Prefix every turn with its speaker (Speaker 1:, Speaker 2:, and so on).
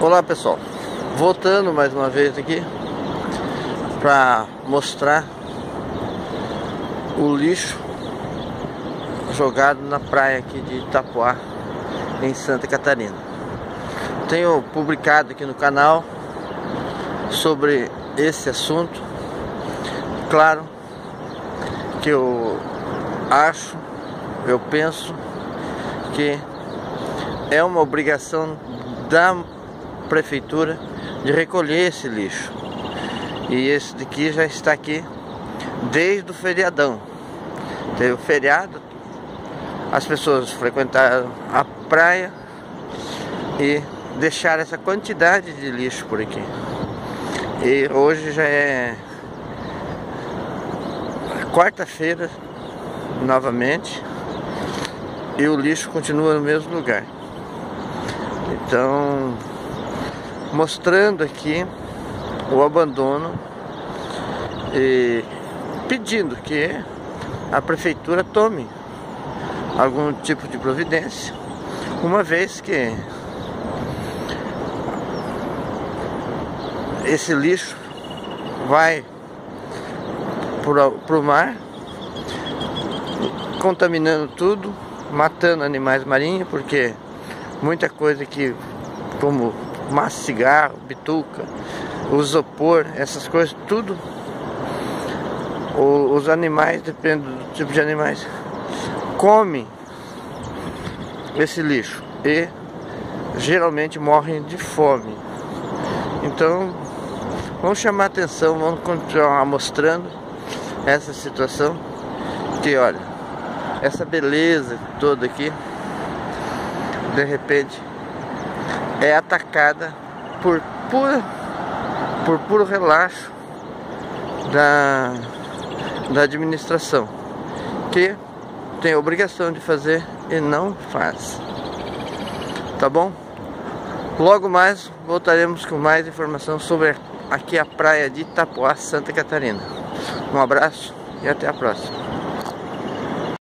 Speaker 1: Olá pessoal, voltando mais uma vez aqui para mostrar o lixo jogado na praia aqui de Itapuá em Santa Catarina. Tenho publicado aqui no canal sobre esse assunto. Claro que eu acho, eu penso que é uma obrigação da prefeitura de recolher esse lixo. E esse daqui já está aqui desde o feriadão. Teve o feriado, as pessoas frequentaram a praia e deixaram essa quantidade de lixo por aqui. E hoje já é quarta-feira novamente e o lixo continua no mesmo lugar. Então mostrando aqui o abandono e pedindo que a prefeitura tome algum tipo de providência, uma vez que esse lixo vai para o mar, contaminando tudo, matando animais marinhos, porque muita coisa que, como maço cigarro, bituca, o isopor, essas coisas, tudo. O, os animais, depende do tipo de animais, comem esse lixo e geralmente morrem de fome. Então, vamos chamar atenção, vamos continuar mostrando essa situação. Que olha, essa beleza toda aqui, de repente é atacada por pura por puro relaxo da, da administração que tem a obrigação de fazer e não faz. Tá bom? Logo mais voltaremos com mais informação sobre aqui a praia de Itapuá, Santa Catarina. Um abraço e até a próxima.